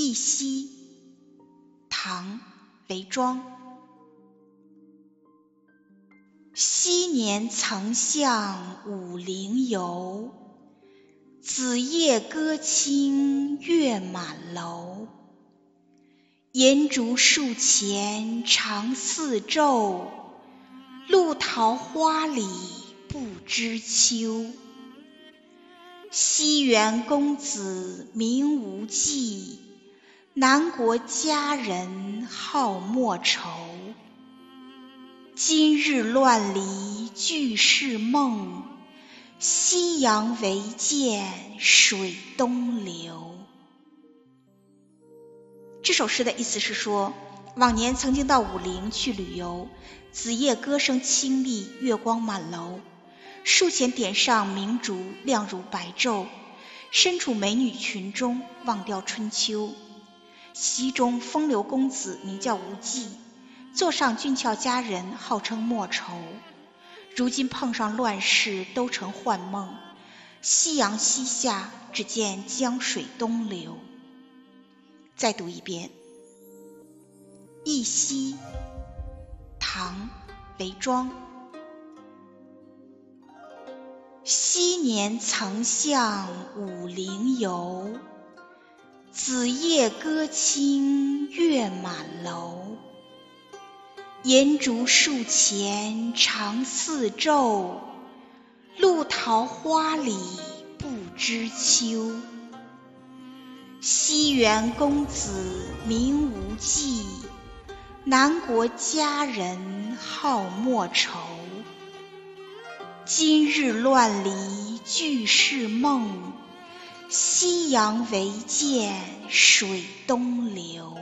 忆昔，唐·韦庄。昔年曾向武陵游，子夜歌清月满楼。银烛树前长似昼，露桃花里不知秋。西园公子名无忌，南国佳人好莫愁。今日乱离俱是梦，夕阳唯见水东流。这首诗的意思是说，往年曾经到武陵去旅游，子夜歌声清丽，月光满楼。树前点上明烛，亮如白昼。身处美女群中，忘掉春秋。溪中风流公子名叫无忌，座上俊俏佳人号称莫愁。如今碰上乱世，都成幻梦。夕阳西下，只见江水东流。再读一遍《忆昔》，唐·韦庄。昔年曾向武陵游，子夜歌清月满楼。银烛树前长似昼，露桃花里不知秋。西园公子名无忌，南国佳人好莫愁。今日乱离俱是梦，夕阳唯见水东流。